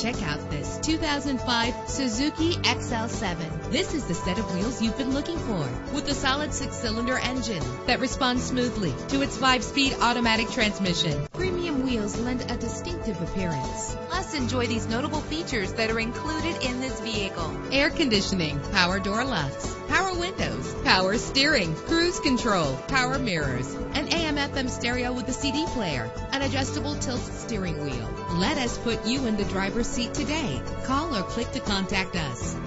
Check out this 2005 Suzuki XL7. This is the set of wheels you've been looking for with a solid six-cylinder engine that responds smoothly to its five-speed automatic transmission. Premium wheels lend a distinctive appearance. Plus, enjoy these notable features that are included in this vehicle. Air conditioning, power door locks, power windows, power steering, cruise control, power mirrors, an AM FM stereo with a CD player, an adjustable tilt steering wheel. Let us put you in the driver's seat today. Call or click to contact us.